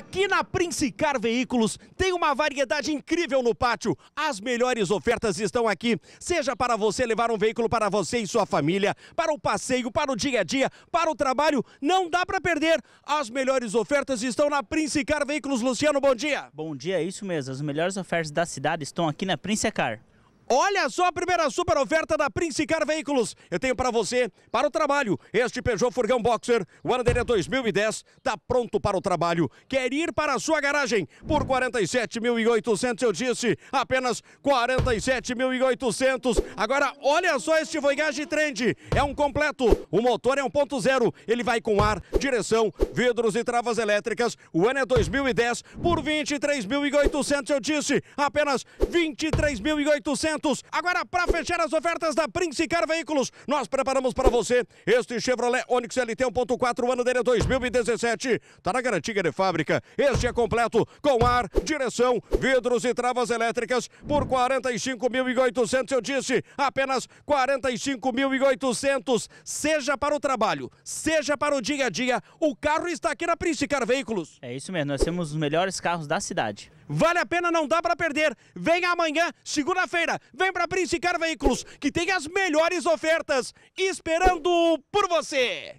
Aqui na Princicar Veículos tem uma variedade incrível no pátio. As melhores ofertas estão aqui, seja para você levar um veículo para você e sua família, para o passeio, para o dia a dia, para o trabalho, não dá para perder. As melhores ofertas estão na Princicar Veículos. Luciano, bom dia. Bom dia, é isso mesmo. As melhores ofertas da cidade estão aqui na Princicar. Olha só a primeira super oferta da Princicar Veículos. Eu tenho para você, para o trabalho, este Peugeot Furgão Boxer, o ano dele é 2010, tá pronto para o trabalho. Quer ir para a sua garagem por 47.800, eu disse, apenas 47.800. Agora, olha só este Voyage Trend, é um completo, o motor é 1.0, ele vai com ar, direção, vidros e travas elétricas, o ano é 2010 por 23.800, eu disse, apenas 23.800. Agora, para fechar as ofertas da Princicar Veículos, nós preparamos para você este Chevrolet Onix LT 1.4, o ano dele é 2017. Tá na garantia de fábrica. Este é completo com ar, direção, vidros e travas elétricas por 45.800. Eu disse, apenas 45.800. Seja para o trabalho, seja para o dia a dia, o carro está aqui na Princicar Veículos. É isso mesmo, nós temos os melhores carros da cidade. Vale a pena, não dá para perder. Vem amanhã, segunda-feira, vem para Princicar Veículos, que tem as melhores ofertas esperando por você.